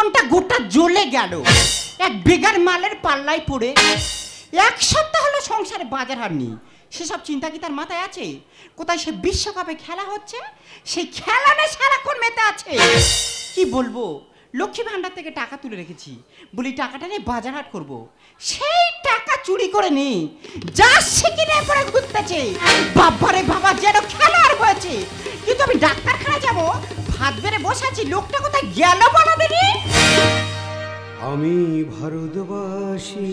জীবনটা গোটা জ্বলে গেল। এক বেগার মালের পাল্লায় পড়ে এক সপ্তাহ হলো সংসারে বাজার হারনি সেসব চিন্তা কি তার মাথায় আছে? কোথায় সে বিশ্বকাপে খেলা হচ্ছে? সেই খেলা নিয়ে সারাক্ষণ মেতে আছে। কি বলব? লক্ষ্মী ভান্ডার থেকে টাকা তুলে রেখেছি। বলি, টাকাটা নিয়ে বাজার হাট করব। সেই টাকা চুরি করে নি যা শিকিনে পরে ঘুরতেছে। বাবারে বাবা, যেন খেলার হয়েছে। কিন্তু আমি ডাক্তারখানা যাব ভাত বেড়ে বসে আছি, লোকটা কোথায় গেল বলো দিদি আমি ভারতবাসী,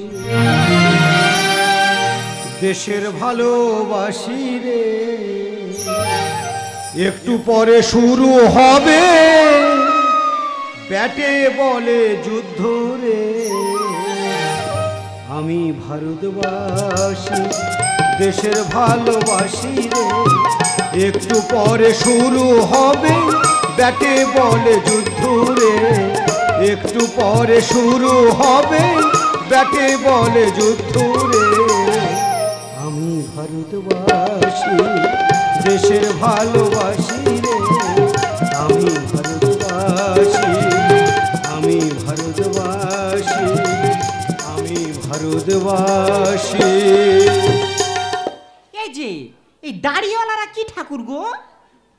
দেশের ভালোবাসি রে। একটু পরে শুরু হবে, ব্যাটে বলে যুদ্ধ রে। আমি ভারতবাসী, দেশের ভালোবাসি রে। একটু পরে শুরু হবে ব্যাটে বলে যুদ্ধ রে একটু পরে শুরু হবে ব্যাটে বলে যুদ্ধ রে আমি ভারতবাসী, দেশের ভালোবাসি রে। আমি ভারতবাসী আমি ভারতবাসী আমি ভারতবাসী। এই যে, এই দাড়িওয়ালারা কি ঠাকুর গো?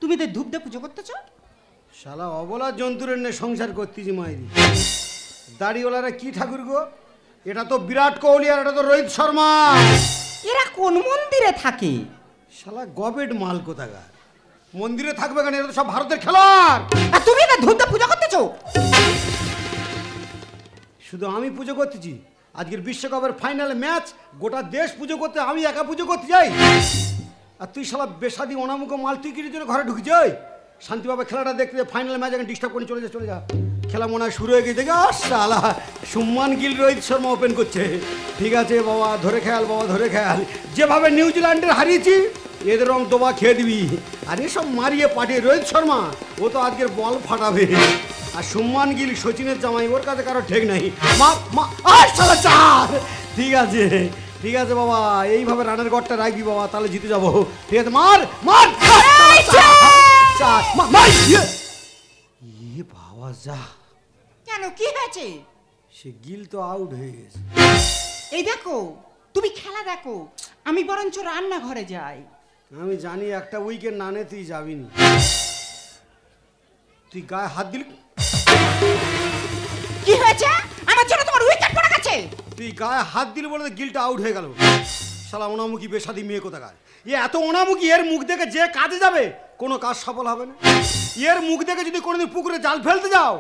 তুমি তো ধূপ দিয়ে পুজো করতেছো? শালা অবলা জন্তুরের নে সংসার করতেছি মাইরি। দাড়িওয়ালারা কি ঠাকুর গো? এটা তো বিরাট কোহলি আর এটা তো রোহিত শর্মা। এরা কোন মন্দিরে থাকে? শালা গবেট মাল কোথাকার? মন্দিরে থাকবে কেন? এটা তো সব ভারতের খেলোয়াড়। আর তুমি না দিয়ে পুজো করতেছো? শুধু আমি পুজো করতেছি। আজকের বিশ্বকাপের ফাইনাল ম্যাচ গোটা দেশ পুজো করতে আমি একা পুজো করতে যাই। আর তুই শালা বেসাদি অনামুখ মাল তুই কিনে জন্য ঘরে ঢুকে যাই শান্তিভাবে খেলাটা দেখতে ফাইনাল ম্যাচ এখন ডিস্টার্ব করে চলে যা চলে যা। খেলা মনে হয় শুরু হয়ে গেছে। দেখে সুম্মান গিল রোহিত শর্মা ওপেন করছে। ঠিক আছে বাবা ধরে খেয়াল বাবা ধরে খেয়াল। যেভাবে নিউজিল্যান্ডের হারিয়েছি এদের রং দোবা খেয়ে দিবি। আর এসব মারিয়ে পাঠিয়ে রোহিত শর্মা ও তো আজকের বল ফাটাবে। আর সুম্মান গিল সচিনের জামাই ওর কাছে কারও ঠেক নাই। মা মা চার। ঠিক আছে ঠিক আছে বাবা এইভাবে রানের গড়টা রাখবি বাবা তাহলে জিতে যাব। ঠিক আছে মার মার। মা- মার ইয়ে বাবা যা। কেন কি হয়েছে? সে গিল তো আউট হয়ে গেছে। এই দেখো তুমি খেলা দেখো আমি বরঞ্চ রান্নাঘরে যাই। আমি জানি একটা উইকেট না নে তুই যাবি না। তুই গায়ে হাত দিলি? কি হয়েছে? আমার জন্য তোমার উইকেট পড়ে গেছে। তুই গায়ে হাত দিলি বলে তো গিলটা আউট হয়ে গেল। শালা ওনামুখী বেসাদি মেয়ে কোথাকার? এ এত ওনামুখী এর মুখ দেখে যে কাজে যাবে কোনো কাজ সফল হবে না। এর মুখ দেখে যদি কোনোদিন পুকুরে জাল ফেলতে যাও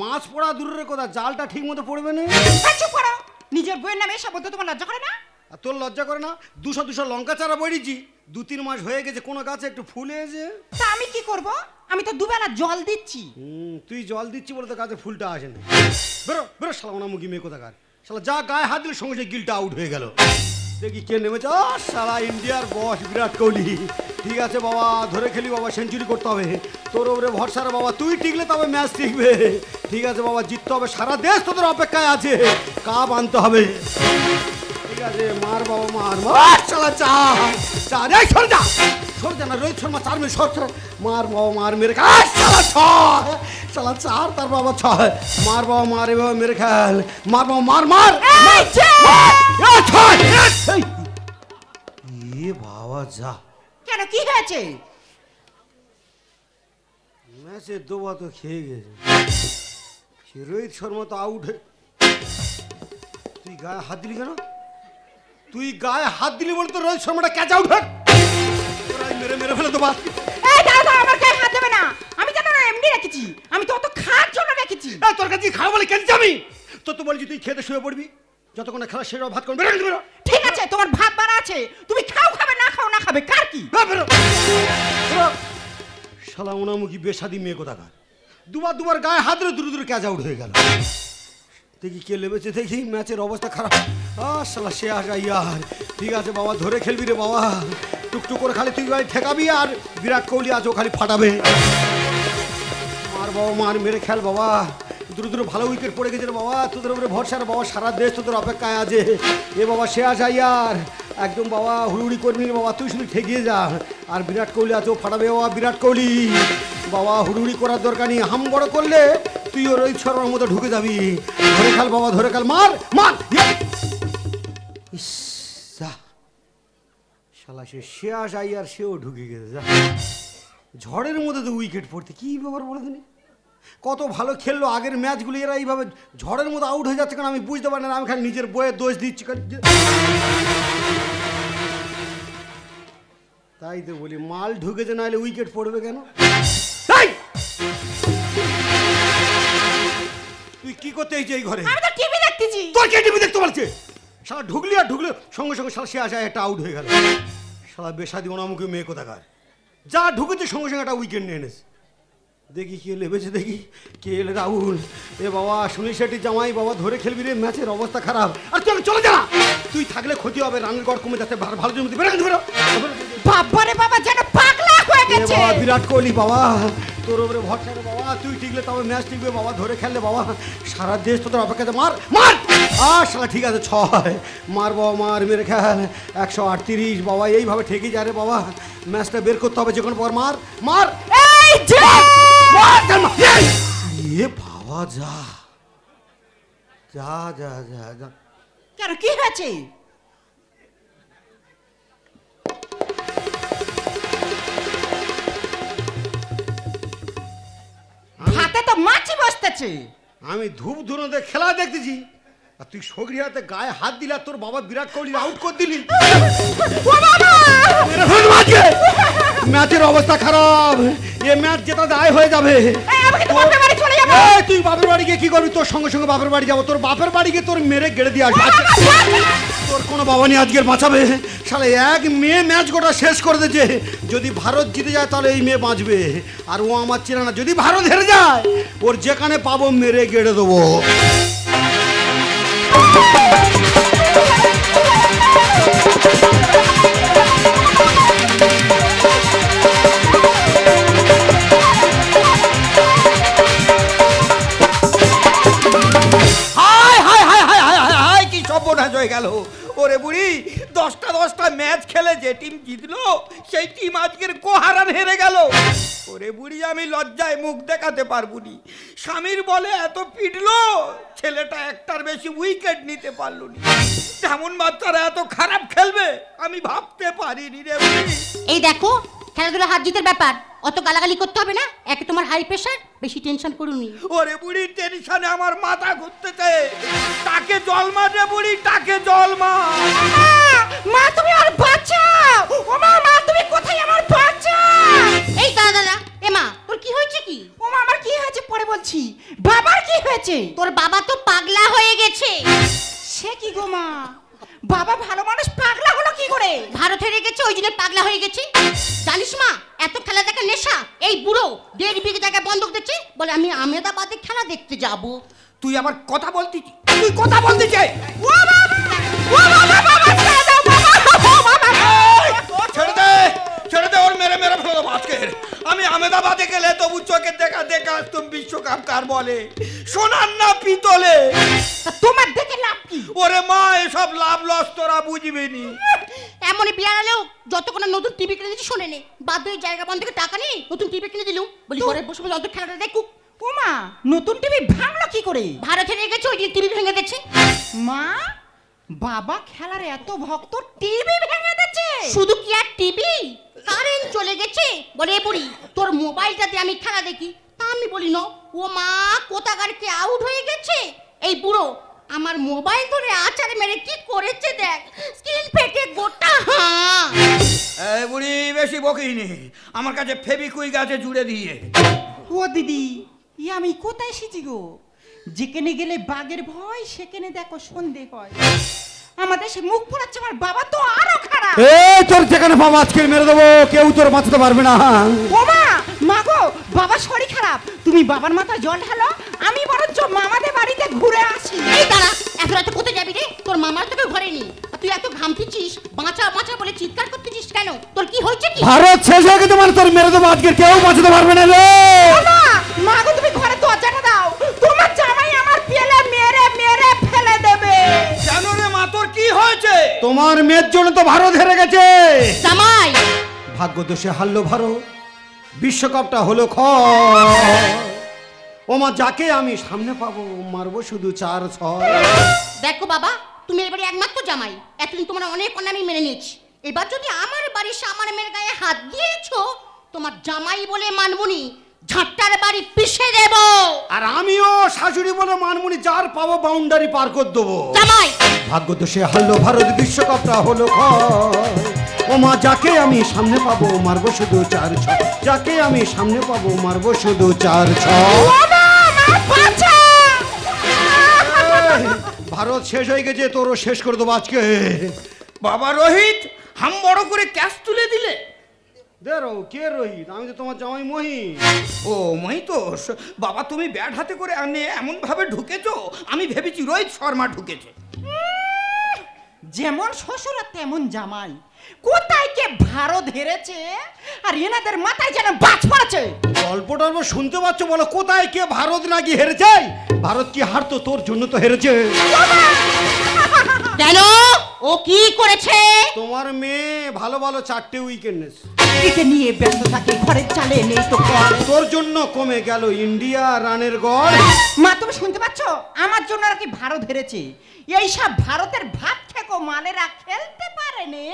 মাছ পড়া দূরের কথা জালটা ঠিক মতো পড়বে না। এই চুপ করো। নিজের বইয়ের নামে এসব বলতে তোমার লজ্জা করে না? আর তোর লজ্জা করে না? দুশো দুশো লঙ্কা চারা বেরিয়েছি দু তিন মাস হয়ে গেছে কোনো গাছে একটু ফুল হয়েছে তা আমি কি করব? আমি তো দুবেলা জল দিচ্ছি। তুই জল দিচ্ছি বলে তো গাছে ফুলটা আসে না। বেরো বেরো শালা ওনামুখী মেয়ে কোথাকার? শালা যা গায়ে হাত দিলে সঙ্গে সঙ্গে গিলটা আউট হয়ে গেল। দেখি কে নেমেছে। সারা ইন্ডিয়ার বস বিরাট কোহলি। ঠিক আছে বাবা, ধরে খেলি বাবা, সেঞ্চুরি করতে হবে। তোর ওপরে ভরসা বাবা, তুই টিকলে তবে ম্যাচ টিকবে। ঠিক আছে বাবা, জিততে হবে। সারা দেশ তোদের অপেক্ষায় আছে। কাপ আনতে হবে। ঠিক আছে, মার বাবা, মার মার। চালা চা চা। রে যা। সর যা না রোহিত শর্মা চার মিনিট সর মার বাবা মার মেরে খা। আহ, শালা ছয় চার তার বাবা ছয়। মার বাবা মার এভাবে মেরে খেল। মার বাবা মার মার! এ বাবা যা। কেন কি হয়েছে? ম্যাচে দোবা তো খেয়ে গেছে। সে রোহিত শর্মা তো আউট তুই গায়ে হাত দিলি কেন? তুই গায়ে হাত দিলি বলে তো রোহিত শর্মাটা ক্যাচ আউট হয় মেরে মেরে ফেলে দেবা। এই আমার গায়ে হাত দেবে না। আমি জানো না এমনি রেখেছি। আমি তো অত খাওয়ার জন্য রেখেছি। এই তোর কাছে খাওয়া বলে কেন যাবি তো বলছি তুই খেতে শুয়ে পড়বি। যতক্ষণ খেলা শেষ ভাত করবি বেরো বেরো। ঠিক আছে তোমার ভাত বাড়া আছে। তুমি খাও খাবে না খাও না খাবে কার কি? বেরো। শালা ওনামুখী বেসাদি মেয়ে কোথাকার? দুবার দুবার গায়ে হাত ধরে দূরে দূরে ক্যাচ আউট হয়ে গেল। দেখি কে লেবেছে দেখি ম্যাচের অবস্থা খারাপ। আহ শালা সে ইয়ার ঠিক আছে বাবা ধরে খেলবি রে বাবা। টুকটুক করে খালি তুই ভাই ঠেকাবি আর বিরাট কোহলি আজ ও খালি ফাটাবে। মার বাবা মার মেরে খেল বাবা। দ্রুত দ্রুত ভালো উইকেট পড়ে গেছে বাবা। তোদের উপরে ভরসা রে বাবা সারা দেশ তোদের অপেক্ষায় আছে। এ বাবা সে আস আর একদম বাবা হুড়ুড়ি করবি বাবা তুই শুধু ঠেকিয়ে যা। আর বিরাট কোহলি আছে ও ফাটাবে বাবা বিরাট কোহলি। বাবা হুড়ুড়ি করার দরকার নেই। হাম বড় করলে তুই ওর রোহিত শর্মার মতো ঢুকে যাবি। ধরে খাল বাবা ধরে খাল। মার মার ইয়ে! ইস, শালা সে শেয়াস আইয়ার সেও ঢুকে গেছে যা। ঝড়ের মধ্যে তো উইকেট পড়তে কি ব্যাপার বলে দিনি কত ভালো খেললো আগের ম্যাচগুলো এরা এইভাবে ঝড়ের মধ্যে আউট হয়ে যাচ্ছে কারণ আমি বুঝতে পারি না আমি খালি নিজের বইয়ের দোষ দিচ্ছি তাই তো বলি মাল ঢুকেছে নাহলে উইকেট পড়বে কেন? এই! তুই কি করতে এইছি এই ঘরে? আমি তো টিভি দেখতেছি। তোর কে টিভি দেখতে পারছে সারা ঢুকলি আর ঢুকলে সঙ্গে সঙ্গে শালা সে আসা একটা আউট হয়ে গেল। শালা বেসাদি ওনামুখী মেয়ে কোথাকার? যা ঢুকেছে সঙ্গে সঙ্গে একটা উইকেট নিয়ে এনেছে। দেখি কে লেবেছে দেখি কে এলে রাহুল। এ বাবা সুনীল শেট্টির জামাই বাবা ধরে খেলবি রে ম্যাচের অবস্থা খারাপ। আর চলে চলে যা তুই থাকলে ক্ষতি হবে রানের গড় কমে যাচ্ছে ভালো ভালো জমিতে বেরো বাবারে বাবা যেন পাগলা হয়ে গেছে। বাবা বিরাট কোহলি বাবা। তোর উপরে ভরসা রে বাবা। তুই টিকলে তবে ম্যাচ টিকবে বাবা ধরে খেললে বাবা। সারা দেশ তোদের অপেক্ষাতে মার মার! আর শালা ঠিক আছে ছয়। মার বাবা মার মেরে খেল। একশো আটত্রিশ বাবা এইভাবে ঠেকে যায় রে বাবা। ম্যাচটা বের করতে হবে যে কোনো পর মার। মার! এ বাবা যা। যা যা যা যা। কেন কি হয়েছে? হাতে তো মাছি বসতেছে। আমি ধূপ ধুনোতে খেলা দেখতেছি। আর তুই সগরি হাতে গায়ে হাত দিলে আর তোর বাবা বিরাট কোহলি আউট করে দিলি। ম্যাচের অবস্থা খারাপ। এ ম্যাচ জেতা দায় হয়ে যাবে। তুই বাপের বাড়ি গিয়ে কি করবি? তোর সঙ্গে সঙ্গে বাপের বাড়ি যাব। তোর বাপের বাড়ি গিয়ে তোর মেরে গেড়ে দিয়ে আসবে। তোর কোনো বাবা নেই আজকের বাঁচাবে। শালে এক মেয়ে ম্যাচ গোটা শেষ করে দিয়েছে। যদি ভারত জিতে যায় তাহলে এই মেয়ে বাঁচবে। আর ও আমার চেনা না। যদি ভারত হেরে যায় ওর যেখানে পাবো মেরে গেড়ে দেবো। গেল। ওরে বুড়ি, দশটা দশটা ম্যাচ খেলে যে টিম জিতলো, সেই টিম আজকের কোহারান হেরে গেল। ওরে বুড়ি, আমি লজ্জায় মুখ দেখাতে পারব নি। স্বামীর বলে এত পিটলো, ছেলেটা একটার বেশি উইকেট নিতে পারল নি। তেমন বাচ্চারা এত খারাপ খেলবে, আমি ভাবতে পারিনি রে বুড়ি। এই দেখো খেলাধুলা হাত জিতের ব্যাপার। অত গালাগালি করতে হবে না একে তোমার হাই প্রেশার বেশি টেনশন করুনি ওরে বুড়ি টেনশনে আমার মাথা ঘুরতেছে। তাকে জল মার রে বুড়ি তাকে জল মার। মা, মা তুমি আমার বাঁচাও ও মা মা তুমি কোথায় আমার বাঁচাও এই দাদা দাদা এ মা তোর কি হয়েছে কি? ও মা আমার কি হয়েছে পরে বলছি। বাবার কি হয়েছে? তোর বাবা তো পাগলা হয়ে গেছে। সে কি গো মা? বাবা ভালো মানুষ পাগলা কি করে? ভারত হেরে গেছে ওই জন্য পাগলা হয়ে গেছে। জানিস মা এত খেলা দেখা নেশা? এই বুড়ো দেড় বিঘে জায়গায় বন্ধক দিচ্ছে। বলে আমি আমেদাবাদে খেলা দেখতে যাব। তুই আবার কথা বলতি তুই কথা বলতি যে ও বাবা! ও বাবা বাবা ছেড়ে দাও বাবা ও বাবা ছেড়ে দে ছেড়ে দে ওর মেরে মেরে ফেলে আজকের আমি আমেদাবাদে গেলে তবু চোখের দেখা দেখা আসতুম বিশ্বকাপ কার বলে? সোনার না পিতলে? তোমার দেখে লাভ কি? ওরে মা এসব লাভ লস তোরা বুঝবি নি এমনই বিয়ার হলেও যত কোনো নতুন টিভি কিনে দিচ্ছি শোনে নে বাধ্য হয়ে জায়গা বন্ধ থেকে টাকা নেই নতুন টিভি কিনে দিলুম। বলি ঘরে বসে বসে অত খেলাটা দেখুক ও মা নতুন টিভি ভাঙলো কি করে? ভারত হেরে গেছে ওই টিভি ভেঙে দিচ্ছে মা বাবা খেলার এত ভক্ত টিভি ভেঙে দিচ্ছে শুধু কি আর টিভি? কারেন্ট চলে গেছে বলে "এ বুড়ি তোর মোবাইলটাতে আমি খেলা দেখি। তা আমি বলি না ও মা কোথাকার কে আউট হয়ে গেছে? এই বুড়ো আমার মোবাইল ধরে আচার মেরে কি করেছে দেখ? স্ক্রিন ফেটে গোটা এই বুড়ি বেশি বকিনি আমার কাছে ফেবিকুইক আছে জুড়ে দিয়ে। ও দিদি ই আমি কোথায় এসেছি গো? যেখানে গেলে বাঘের ভয় সেখানে দেখো সন্ধে হয়। আমাদের সে মুখ পোড়াচ্ছে আমার বাবা তো আরও খারাপ। এই তোর যেখানে বাবা আজকে মেরে দেবো কেউ তোর বাঁচতে পারবে না। ও মা গো বাবার শরীর খারাপ। তুমি বাবার মাথা জল ঢালো আমি বরঞ্চ মামাদের বাড়িতে ঘুরে আসি। এই দাঁড়া এত রাতে কোথায় যাবি রে? তোর মামার তোকে ঘরে নি তুই এত ঘামতিছিস বাঁচা বাঁচা বলে চিৎকার করতেছিস কেন? তোর কি হয়েছে কি? ভারত শেষ হয়ে গেছে মানে তোর মেরে দেবো আজকে কেউ বাঁচাতে পারবে না রে। মা গো তুমি ঘরে দরজাটা দাও। তোমার জামাই আমার পেলে মেরে মেরে ফেলে দেবে। জানো রে মা তোর কি হয়েছে? তোমার মেয়ের জন্য তো ভারত হেরে গেছে। জামাই! ভাগ্য দোষে হারলো ভারত। বিশ্বকাপটা হলো ক্ষয় ওমা যাকে আমি সামনে পাবো মারবো শুধু চার ছয় দেখো বাবা তুমি এবারে একমাত্র জামাই। এতদিন তোমার অনেক অন্যায় আমি মেনে নিয়েছি। এবার যদি আমার বাড়ির সামার মেয়ের গায়ে হাত দিয়েছ তোমার জামাই বলে মানবনি ঝাঁটার বাড়ি পিষে দেব। আর আমিও শাশুড়ি বলে মানমুনি যার পাবো বাউন্ডারি পার করে দেবো। জামাই! ভাগ্য দোষে হারলো ভারত বিশ্বকাপটা হলো ক্ষয় ওমা যাকে আমি সামনে পাবো মারবো শুধু চার ছয় যাকে আমি সামনে পাবো মারবো শুধু চার এই, ভারত শেষ হয়ে গেছে তোরও শেষ করে দেবো আজকে। বাবা রোহিত হাম বড় করে ক্যাশ তুলে দিলে। দে কে রোহিত? আমি তো তোমার জামাই মহি ও মহিতোষ বাবা তুমি ব্যাট হাতে করে আনে এমন ভাবে ঢুকেছো আমি ভেবেছি রোহিত শর্মা ঢুকেছে। যেমন শ্বশুর তেমন জামাই। কোথায় কে ভারত হেরেছে? আর এনাদের মাথায় যেন বাজ পড়েছে। গল্প টল্প শুনতে পাচ্ছ বলো কোথায় কে ভারত নাকি হেরেছে? ভারত কি হারতো তোর জন্য তো হেরেছে। কেন? ও কি করেছে? তোমার মেয়ে ভালো ভালো চারটে উইকেন্ড একে নিয়ে ব্যস্ত থাকে ঘরের চালে নেই তো তোর জন্য কমে গেল ইন্ডিয়া রানের গড়। মা তুমি শুনতে পাচ্ছ? আমার জন্য আর কি ভারত হেরেছে? এইসব ভারতের ভাত খেকো মালেরা খেলতে পারেনি?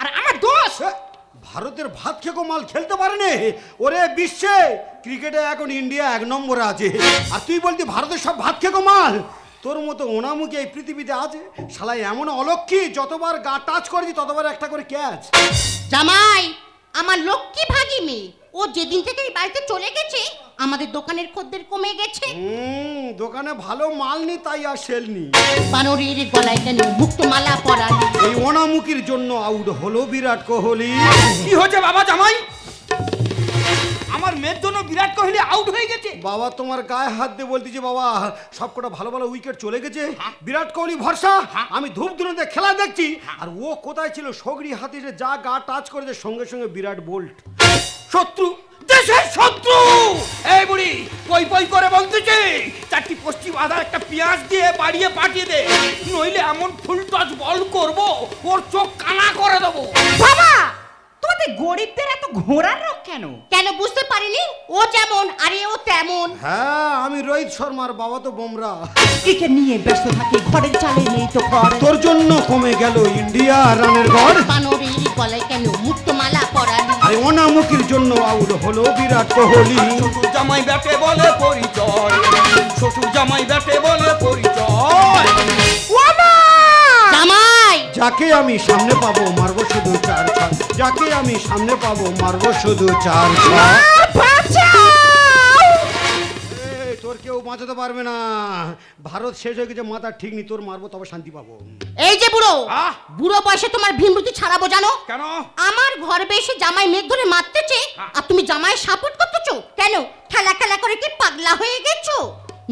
আর আমার দোষ? ভারতের ভাত খেকো মাল খেলতে পারেনি? ওরে বিশ্বে ক্রিকেটে এখন ইন্ডিয়া এক নম্বরে আছে। আর তুই বলতি ভারতের সব ভাত খেকো মাল? তোর মতো ওনামুখী এই পৃথিবীতে আছে? শালাই এমন অলক্ষী যতবার গা টাচ করেছি ততবার একটা করে ক্যাচ জামাই আমার লক্ষ্মী ভাগি মেয়ে। ও যেদিন থেকে এই বাড়িতে চলে গেছে আমাদের দোকানের খদ্দের কমে গেছে। হুম দোকানে ভালো মাল নি তাই আর সেল নি বানরের গলায় কেন মুক্ত মালা পরা এই ওনামুখীর জন্য আউট হলো বিরাট কোহলি। কি হয়েছে বাবা জামাই? আমার মেয়ের জন্য বিরাট কোহলি আউট হয়ে গেছে। বাবা তোমার গায়ে হাত দিয়ে বলতেছি বাবা সবকটা ভালো ভালো উইকেট চলে গেছে। বিরাট কোহলি ভরসা। আমি ধূপ ধুনুতে খেলা দেখছি। আর ও কোথায় ছিল? সগড়ি হাতে এসে যা গা টাচ করেছে সঙ্গে সঙ্গে বিরাট বোল্ট শত্রু দেশের শত্রু! এই বুড়ি পই পই করে বলতেছে চারটি পশ্চিম আদা একটা পেঁয়াজ দিয়ে বাড়িয়ে পাঠিয়ে দে। নইলে এমন ফুল টচ বল করব ওর চোখ কানা করে দেবো। বাবা! তোমাদের গরিবদের এত ঘোড়ার রোগ কেন? কেন বুঝতে পারিনি? ও যেমন আরে ও তেমন। হ্যাঁ আমি রোহিত শর্মার বাবা তো বোমরা। একে নিয়ে ব্যস্ত থাকে ঘরের চালে নেই তো ঘর। তোর জন্য কমে গেল ইন্ডিয়া রানের গড়। বানরের গলায় কেন মুক্তমালা পরালি? আরে ওনামুখীর জন্য আউট হলো বিরাট কোহলি। শ্বশুর জামাই ব্যাটে বলে পরিচয়। শ্বশুর জামাই ব্যাটে বলে পরিচয় যাকে আমি সামনে পাবো মারবো শুধু চার যাকে আমি সামনে পাবো মারবো শুধু চার তোর কেউ বাঁচাতে পারবে না। ভারত শেষ হয়ে গেছে মাথা ঠিক নি তোর মারবো তবে শান্তি পাবো। এই যে বুড়ো! বুড়ো বয়সে তোমার ভীমরুতি ছাড়াবো জানো? কেন? আমার ঘর বেশি জামাই মেঘ ধরে মারতেছে আর তুমি জামাই সাপোর্ট করতেছো? কেন? খেলা খেলা করে কি পাগলা হয়ে গেছো?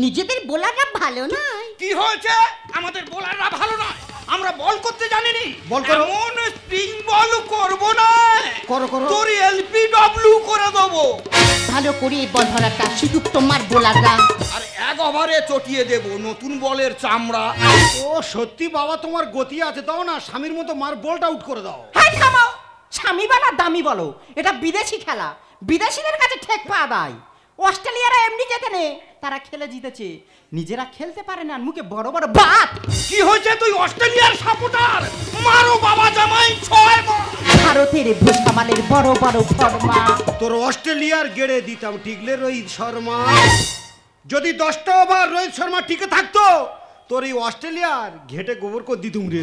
নিজেদের বোলাররা ভালো নয়। কি হয়েছে? আমাদের বোলাররা ভালো নয়। আমরা বল করতে জানিনি। বল করো। এমন স্প্রিং বল করব না। করো, করো। তোর এলপি ডব্লিউ করে দেবো। ভালো করে বল ধরাটা শিখুক তোমার বোলাররা আর এক ওভারে চটিয়ে দেব নতুন বলের চামড়া। ও সত্যি বাবা তোমার গতি আছে। দাও না স্বামীর মতো মার বলটা আউট করে দাও। হ্যাঁ থামাও। স্বামী বলা দামি বলো। এটা বিদেশি খেলা। বিদেশিদের কাছে ঠেক পাওয়া দেয়। অস্ট্রেলিয়ারা এমনি যেতে নে। তারা খেলে জিতেছে। নিজেরা খেলতে পারে না আর মুখে বড় বড় বাত। হয়েছে তুই অস্ট্রেলিয়ার সাপোর্টার। মারো বাবা জামাই ছয় ভারতের ভোসকামালের বড় বড় ফর্মা। তোর অস্ট্রেলিয়ার গেড়ে দিতাম টিকলে রোহিত শর্মা। যদি দশটা ওভার রোহিত শর্মা টিকে থাকতো তোর এই অস্ট্রেলিয়ার ঘেটে গোবর করে দিতুম রে।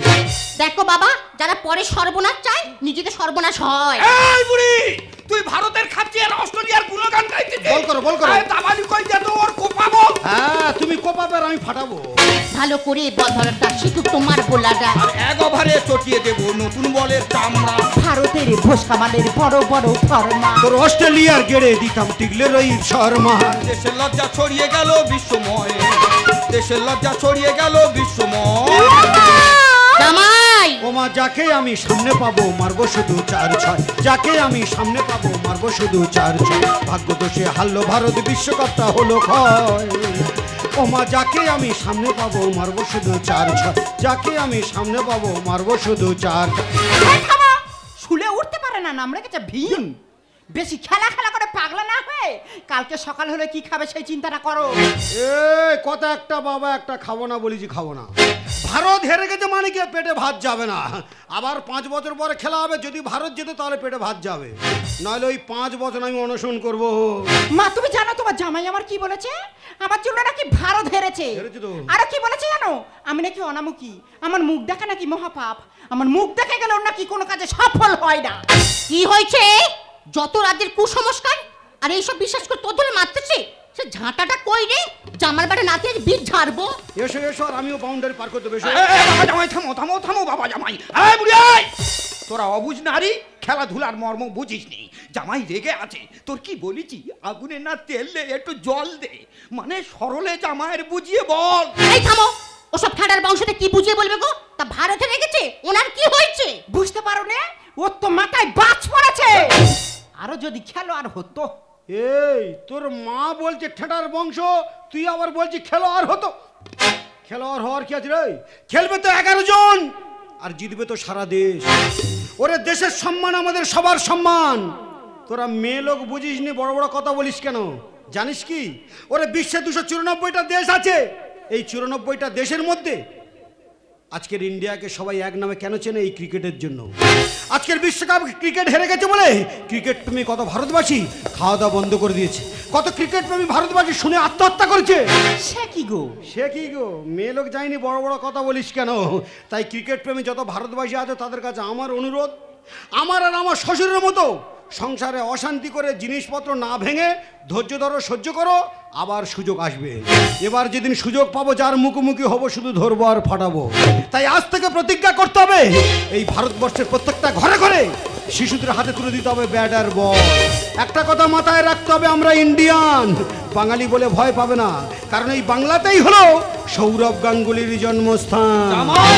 দেখো বাবা যারা পরে সর্বনাশ চায় নিজেদের সর্বনাশ হয়। এই বুড়ি তুই ভারতের খাচ্ছি আর অস্ট্রেলিয়ার গুণগান গাইতেছিস বল করো, বল করো। আরে দাবালি কই দে তো ওর কোপাবো। হ্যাঁ তুমি কোপাবে আর আমি ফাটাবো। ভালো করে বল ধরাটা শিখুক তোমার আর এক ওভারে চটিয়ে দেব নতুন বলের চামড়া। ভারতের ভোসকামালের বড় বড় ফর্মা। তোর অস্ট্রেলিয়ার গেড়ে দিতাম টিকলে রোহিত শর্মা। দেশের লজ্জা ছড়িয়ে গেল বিশ্বময়। দেশের লজ্জা ছড়িয়ে গেল বিশ্বময়। জামাই! ওমা যাকে আমি সামনে পাবো মারবো শুধু চার ছয়। যাকে আমি সামনে পাবো মারবো শুধু চার ছয়। ভাগ্য দোষে হারলো ভারত বিশ্বকাপটা হলো ক্ষয়। ওমা যাকে আমি সামনে পাবো মারবো শুধু চার যাকে আমি সামনে পাবো মারবো শুধু চার। শুলে উঠতে পারে না নামড়ে গেছে ভীম। বেশি খেলা খেলা করে পাগলা না হয়ে কালকে সকাল হলে কি খাবে সেই চিন্তাটা করো। এ কথা একটা বাবা একটা খাব না বলেছি খাব না। ভারত হেরে গেছে মানে কি পেটে ভাত যাবে না? আবার পাঁচ বছর পরে খেলা হবে যদি ভারত যেত তাহলে পেটে ভাত যাবে। নইলে ওই পাঁচ বছর আমি অনশন করব। মা তুমি জানো তোমার জামাই আমার কি বলেছে? আমার জন্য নাকি ভারত হেরেছে। হেরেছে তো। আরও কি বলেছে জানো? আমি নাকি অনামুখী। আমার মুখ দেখা নাকি মহাপাপ। আমার মুখ দেখে গেলে ওর নাকি কোনো কাজে সফল হয় না। কি হয়েছে? যত রাজ্যের কুসংস্কার আর এইসব বিশ্বাস করে তোর ধরে মারতেছে? সে ঝাঁটাটা কই রে? জামার বাড়ি নাতি আজ বীজ ঝাড়বো। এসো এসো আর আমিও বাউন্ডারি পার করতে বেশি এ, এ, বাবা জামাই থামো থামো থামো বাবা জামাই। এই বুড়ি এই! তোরা অবুঝ নারী খেলাধুলার মর্ম বুঝিস নি। জামাই রেগে আছে। তোর কি বলেছি? আগুনে না তেল দে একটু জল দে। মানে সরলে জামাইয়ের বুঝিয়ে বল। এই থামো! ওসব ঠাডার বংশতে কি বুঝিয়ে বলবে গো? তা ভারতে রেগেছে ওনার কি হয়েছে? বুঝতে পারো না ওর তো মাথায় বাজ পড়েছে। আরও যদি খেলো আর হতো। এই, তোর মা বলছে ঠেটার বংশ, তুই আবার বলছি খেলোয়াড় হতো। খেলোয়াড় হওয়ার কি আছে রে? খেলবে তো এগারো জন, আর জিতবে তো সারা দেশ। ওরে, দেশের সম্মান আমাদের সবার সম্মান। তোরা মেয়ে লোক বুঝিস নি, বড় বড় কথা বলিস কেন? জানিস কি? ওরে, বিশ্বে দুশো চুরানব্বইটা দেশ আছে। এই চুরানব্বইটা দেশের মধ্যে আজকের ইন্ডিয়াকে সবাই এক নামে কেন চেনে এই ক্রিকেটের জন্য? আজকের বিশ্বকাপ ক্রিকেট হেরে গেছে বলে? ক্রিকেট প্রেমী কত ভারতবাসী খাওয়া দাওয়া বন্ধ করে দিয়েছে। কত ক্রিকেট প্রেমী ভারতবাসী শুনে আত্মহত্যা করেছে? সে কি গো? সে কি গো? মেয়ে লোক যায়নি বড় বড় কথা বলিস কেন? তাই ক্রিকেট প্রেমী যত ভারতবাসী আছে তাদের কাছে আমার অনুরোধ আমার আর আমার শ্বশুরের মতো সংসারে অশান্তি করে জিনিসপত্র না ভেঙে ধৈর্য ধরো, সহ্য করো, আবার সুযোগ আসবে। এবার যেদিন সুযোগ পাবো, যার মুখোমুখি হব, শুধু ধরবো আর ফাটাবো। তাই আজ থেকে প্রতিজ্ঞা করতে হবে, এই ভারতবর্ষের প্রত্যেকটা ঘরে ঘরে শিশুদের হাতে তুলে দিতে হবে ব্যাট আর বল। একটা কথা মাথায় রাখতে হবে, আমরা ইন্ডিয়ান। বাঙালি বলে ভয় পাবে না, কারণ এই বাংলাতেই হলো সৌরভ গাঙ্গুলির জন্মস্থান। জামাই